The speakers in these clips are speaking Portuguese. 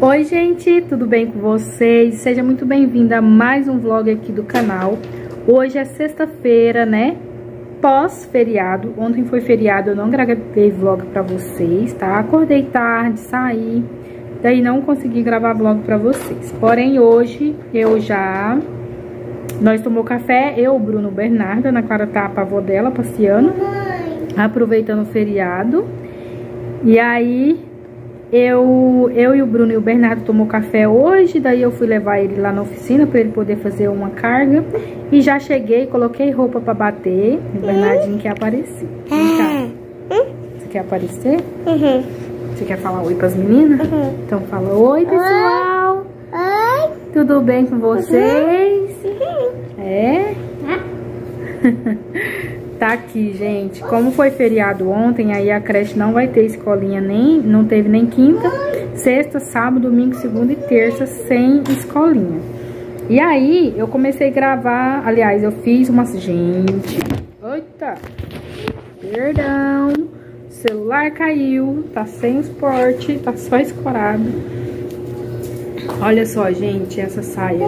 Oi gente, tudo bem com vocês? Seja muito bem-vinda a mais um vlog aqui do canal. Hoje é sexta-feira, né? Pós-feriado. Ontem foi feriado, eu não gravei vlog pra vocês, tá? Acordei tarde, saí, daí não consegui gravar vlog pra vocês. Porém, hoje eu já... Nós tomou café, eu, Bruno, Bernardo, Ana Clara tá a avó dela passeando, aproveitando o feriado. E aí, eu, eu e o Bruno e o Bernardo tomou café hoje, daí eu fui levar ele lá na oficina para ele poder fazer uma carga. E já cheguei, coloquei roupa para bater. O Bernardinho quer aparecer. Vem cá. Você quer aparecer? Uhum. Você quer falar oi pras meninas? Uhum. Então fala oi, pessoal. Oi. Tudo bem com vocês? Uhum. É? Tá aqui, gente. Como foi feriado ontem, aí a creche não vai ter escolinha nem, não teve nem quinta, sexta, sábado, domingo, segunda e terça sem escolinha. E aí eu comecei a gravar, aliás, eu fiz umas gente. Eita. Perdão. O celular caiu, tá sem o suporte, tá só escorado. Olha só, gente, essa saia.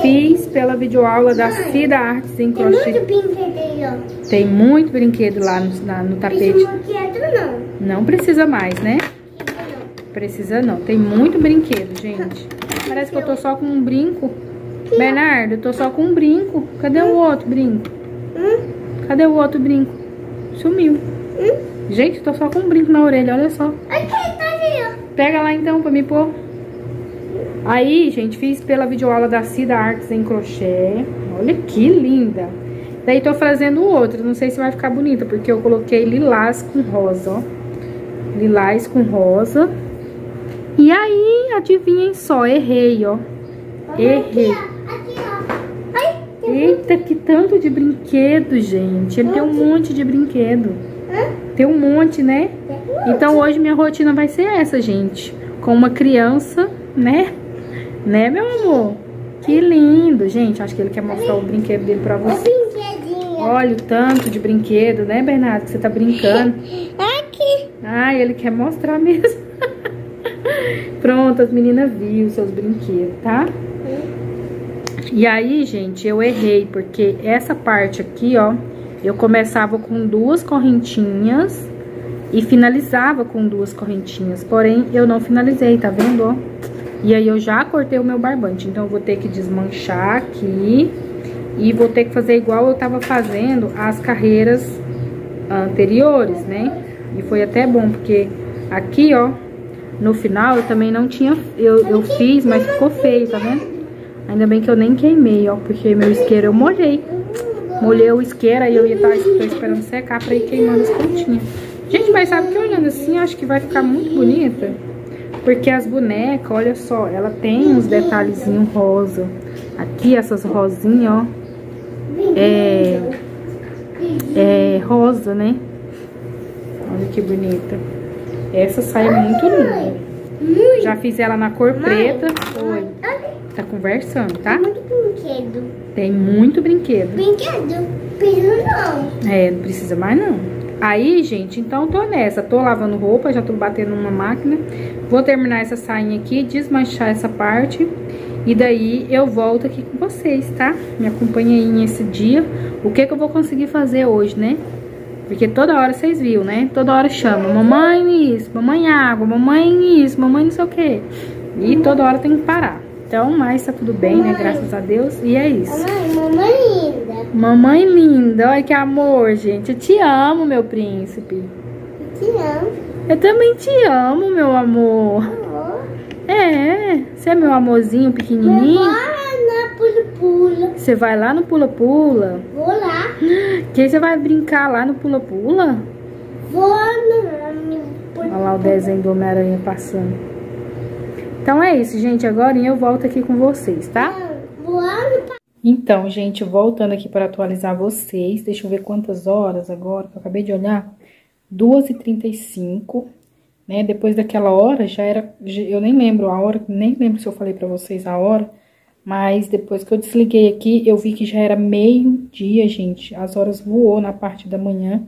Fiz pela videoaula da Cida Artes em Tem Crochê. muito brinquedo, ó. Tem muito brinquedo lá no, na- no tapete. Não. Não precisa mais, né? Precisa não. Tem muito brinquedo, gente. Parece que eu tô só com um brinco. Bernardo, eu tô só com um brinco. Cadê o outro brinco? Hum? Cadê o outro brinco? Sumiu. Hum? Gente, eu tô só com um brinco na orelha, olha só. Tá. Pega lá então pra me pôr. Aí, gente, fiz pela videoaula da Cida Artes em crochê. Olha que linda. Daí tô fazendo outra, não sei se vai ficar bonita, porque eu coloquei lilás com rosa, ó. Lilás com rosa. E aí, adivinhem só, errei, ó. Errei. Eita, que tanto de brinquedo, gente. Ele tem um monte de brinquedo. Tem um monte, né? Então hoje minha rotina vai ser essa, gente. Com uma criança, né? Né, meu amor? Que lindo, gente. Acho que ele quer mostrar o brinquedo dele pra um você. brinquedinho. Olha o tanto de brinquedo, né, Bernardo? Que você tá brincando. Aqui. Ai, ele quer mostrar mesmo. Pronto, as meninas viram seus brinquedos, tá? E aí, gente, eu errei, porque essa parte aqui, ó, eu começava com duas correntinhas e finalizava com duas correntinhas. Porém, eu não finalizei, tá vendo, ó? E aí eu já cortei o meu barbante, então eu vou ter que desmanchar aqui e vou ter que fazer igual eu tava fazendo as carreiras anteriores, né? E foi até bom, porque aqui, ó, no final eu também não tinha, eu, eu fiz, mas ficou feio, tá vendo? Ainda bem que eu nem queimei, ó, porque meu isqueiro eu molhei. Molhei o isqueiro, aí eu ia estar esperando secar pra ir queimando as pontinhas. Gente, mas sabe que olhando assim, acho que vai ficar muito bonita. Porque as bonecas, olha só, ela tem uns detalhezinhos rosa. Aqui, essas rosinhas, ó, é, é rosa, né? Olha que bonita. Essa saia é muito linda. Já fiz ela na cor preta. Oi. Tá conversando, tá? muito brinquedo. Tem muito brinquedo. Brinquedo? Piso não. É, não precisa mais não. Aí, gente, então tô nessa. Tô lavando roupa, já tô batendo numa máquina. Vou terminar essa sainha aqui, desmanchar essa parte. E daí eu volto aqui com vocês, tá? Me acompanha aí nesse dia. O que que eu vou conseguir fazer hoje, né? Porque toda hora vocês viram, né? Toda hora chama, mamãe isso, mamãe água, mamãe isso, mamãe não sei o quê. E toda hora tem que parar. Então, mas tá tudo bem, né? Graças a Deus. E é isso. Mamãe, mamãe. Mamãe linda, olha que amor, gente. Eu te amo, meu príncipe. Te amo. Eu também te amo, meu amor. Amor. É, você é meu amorzinho Vou pequenininho. lá na pula-pula. Você vai lá no pula-pula. Vou lá. Que você vai brincar lá no pula-pula? Vou no Olha lá o desenho do Homem-Aranha passando. Então é isso, gente. Agora eu volto aqui com vocês, tá? Vou no Então, gente, voltando aqui para atualizar vocês. Deixa eu ver quantas horas agora, que eu acabei de olhar. 2h35, né? Depois daquela hora, já era... Eu nem lembro a hora, nem lembro se eu falei para vocês a hora. Mas depois que eu desliguei aqui, eu vi que já era meio-dia, gente. As horas voou na parte da manhã.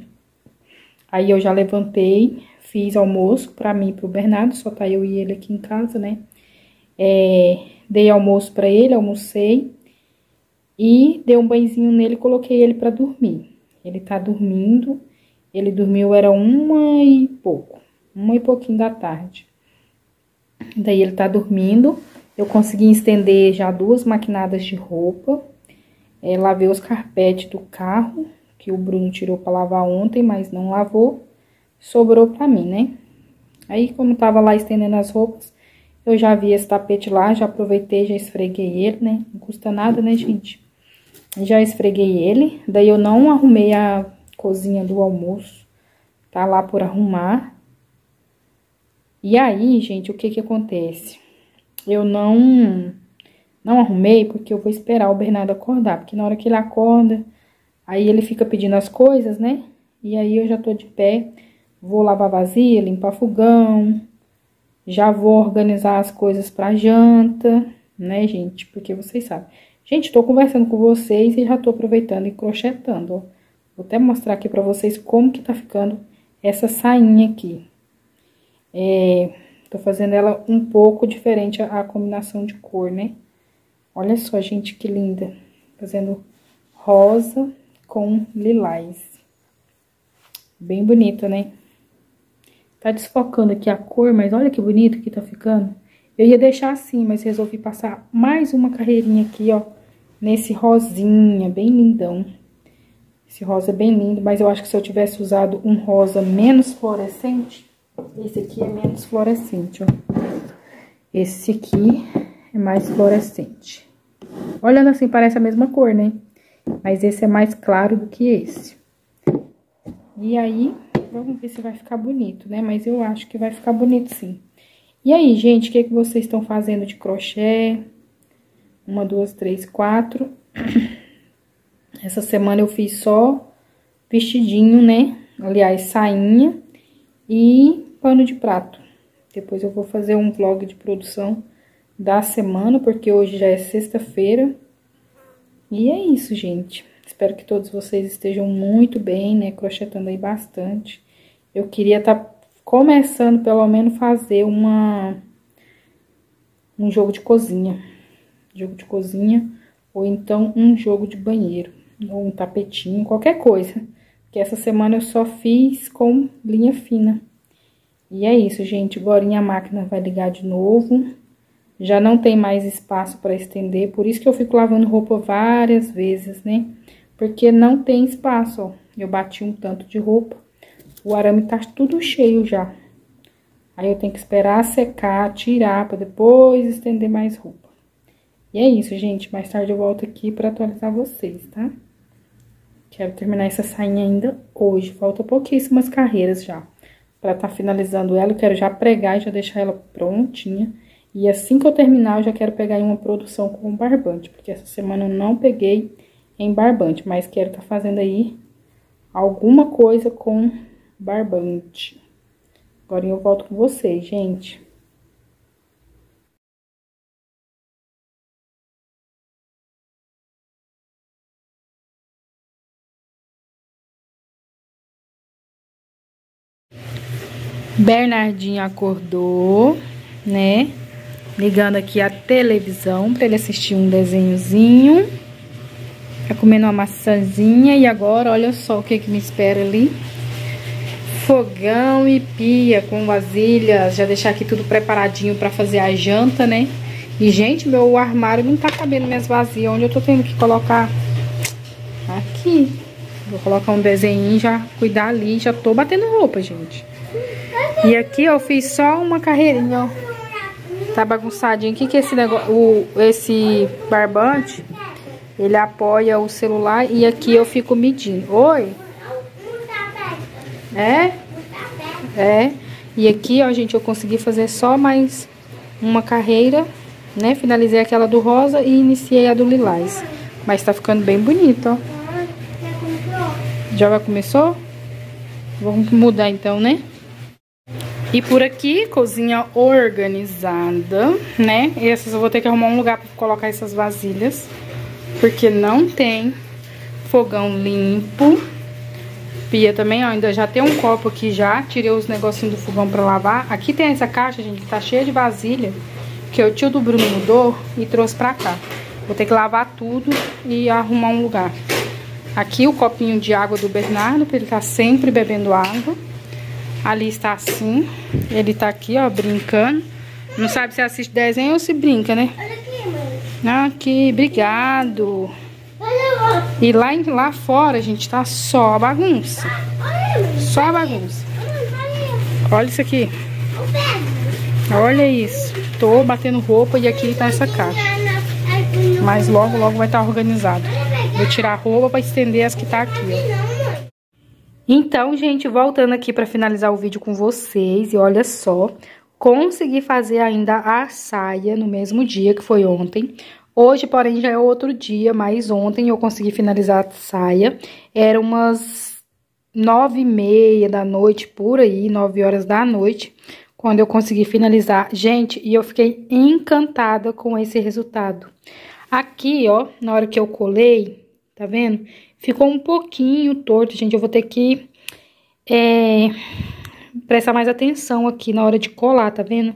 Aí eu já levantei, fiz almoço pra mim e pro Bernardo, só tá eu e ele aqui em casa, né? É, dei almoço pra ele, almocei. E dei um banhozinho nele e coloquei ele pra dormir. Ele tá dormindo. Ele dormiu, era uma e pouco. Uma e pouquinho da tarde. Daí ele tá dormindo. Eu consegui estender já duas maquinadas de roupa. É, lavei os carpetes do carro, que o Bruno tirou pra lavar ontem, mas não lavou. Sobrou pra mim, né? Aí, como tava lá estendendo as roupas, eu já vi esse tapete lá, já aproveitei, já esfreguei ele, né? Não custa nada, né, gente? Já esfreguei ele, daí eu não arrumei a cozinha do almoço, tá lá por arrumar. E aí, gente, o que que acontece? Eu não não arrumei porque eu vou esperar o Bernardo acordar, porque na hora que ele acorda, aí ele fica pedindo as coisas, né? E aí eu já tô de pé, vou lavar vasilha, limpar fogão, já vou organizar as coisas pra janta, né, gente? Porque vocês sabem, Gente, tô conversando com vocês e já tô aproveitando e crochetando, ó. Vou até mostrar aqui pra vocês como que tá ficando essa sainha aqui. É, tô fazendo ela um pouco diferente a, a combinação de cor, né? Olha só, gente, que linda. Fazendo rosa com lilás. Bem bonita, né? Tá desfocando aqui a cor, mas olha que bonito que tá ficando. Eu ia deixar assim, mas resolvi passar mais uma carreirinha aqui, ó nesse rosinha, bem lindão. Esse rosa é bem lindo, mas eu acho que se eu tivesse usado um rosa menos fluorescente, esse aqui é menos fluorescente, ó. Esse aqui é mais fluorescente. Olhando assim, parece a mesma cor, né? Mas esse é mais claro do que esse. E aí, vamos ver se vai ficar bonito, né? Mas eu acho que vai ficar bonito sim. E aí, gente, o que, que vocês estão fazendo de crochê? Uma, duas, três, quatro. Essa semana eu fiz só vestidinho, né? Aliás, sainha e pano de prato. Depois eu vou fazer um vlog de produção da semana, porque hoje já é sexta-feira. E é isso, gente. Espero que todos vocês estejam muito bem, né? Crochetando aí bastante. Eu queria estar tá começando, pelo menos, fazer uma um jogo de cozinha jogo de cozinha, ou então um jogo de banheiro, ou um tapetinho, qualquer coisa. Que essa semana eu só fiz com linha fina. E é isso, gente. Agora a máquina vai ligar de novo. Já não tem mais espaço para estender, por isso que eu fico lavando roupa várias vezes, né? Porque não tem espaço, ó. Eu bati um tanto de roupa, o arame tá tudo cheio já. Aí eu tenho que esperar secar, tirar, para depois estender mais roupa. E é isso, gente. Mais tarde eu volto aqui pra atualizar vocês, tá? Quero terminar essa sainha ainda hoje. Falta pouquíssimas carreiras já. Pra tá finalizando ela, eu quero já pregar e já deixar ela prontinha. E assim que eu terminar, eu já quero pegar em uma produção com barbante. Porque essa semana eu não peguei em barbante. Mas quero tá fazendo aí alguma coisa com barbante. Agora eu volto com vocês, gente. Bernardinho acordou, né? Ligando aqui a televisão para ele assistir um desenhozinho. Tá comendo uma maçãzinha e agora olha só o que que me espera ali. Fogão e pia com vasilhas, já deixar aqui tudo preparadinho para fazer a janta, né? E, gente, meu armário não tá cabendo minhas vasilhas, onde eu tô tendo que colocar aqui. Vou colocar um desenho já cuidar ali, já tô batendo roupa, gente. E aqui eu fiz só uma carreirinha, ó. Tá bagunçadinho. O que que é esse negócio? O, esse barbante, ele apoia o celular e aqui eu fico medindo. Oi? É? É. E aqui, ó, gente, eu consegui fazer só mais uma carreira, né? Finalizei aquela do rosa e iniciei a do lilás. Mas tá ficando bem bonito, ó. Já começou? Vamos mudar então, né? E por aqui, cozinha organizada, né? Essas eu vou ter que arrumar um lugar pra colocar essas vasilhas. Porque não tem fogão limpo. Pia também, ó, ainda já tem um copo aqui já. Tirei os negocinhos do fogão pra lavar. Aqui tem essa caixa, gente, que tá cheia de vasilha. Que o tio do Bruno mudou e trouxe pra cá. Vou ter que lavar tudo e arrumar um lugar. Aqui o copinho de água do Bernardo, pra ele tá sempre bebendo água. Ali está assim. Ele tá aqui, ó, brincando. Não sabe se assiste desenho ou se brinca, né? Olha aqui, mãe. Aqui, obrigado. E lá, lá fora, gente, tá só bagunça. Só bagunça. Olha, isso aqui. olha. Isso. Tô batendo roupa e aqui tá essa caixa. Mas logo, logo vai estar organizado. Vou tirar a roupa pra estender as que tá aqui, ó. Então, gente, voltando aqui pra finalizar o vídeo com vocês. E olha só, consegui fazer ainda a saia no mesmo dia, que foi ontem. Hoje, porém, já é outro dia, mas ontem eu consegui finalizar a saia. Era umas nove e meia da noite, por aí, nove horas da noite, quando eu consegui finalizar. Gente, e eu fiquei encantada com esse resultado. Aqui, ó, na hora que eu colei, tá vendo? Ficou um pouquinho torto, gente. Eu vou ter que é, prestar mais atenção aqui na hora de colar, tá vendo?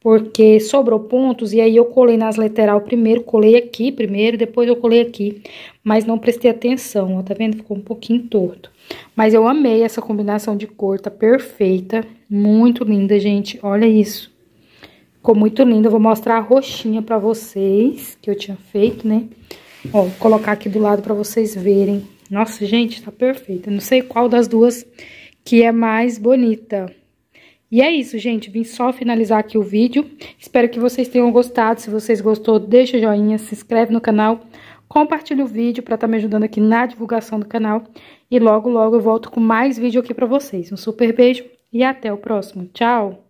Porque sobrou pontos e aí eu colei nas lateral primeiro, colei aqui primeiro, depois eu colei aqui. Mas não prestei atenção, ó, tá vendo? Ficou um pouquinho torto. Mas eu amei essa combinação de cor, tá perfeita. Muito linda, gente. Olha isso. Ficou muito linda. Eu vou mostrar a roxinha pra vocês, que eu tinha feito, né? Ó, vou colocar aqui do lado pra vocês verem. Nossa, gente, tá perfeita. Não sei qual das duas que é mais bonita. E é isso, gente. Vim só finalizar aqui o vídeo. Espero que vocês tenham gostado. Se vocês gostou, deixa joinha, se inscreve no canal, compartilha o vídeo pra estar me ajudando aqui na divulgação do canal. E logo, logo eu volto com mais vídeo aqui pra vocês. Um super beijo e até o próximo. Tchau!